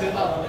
Субтитры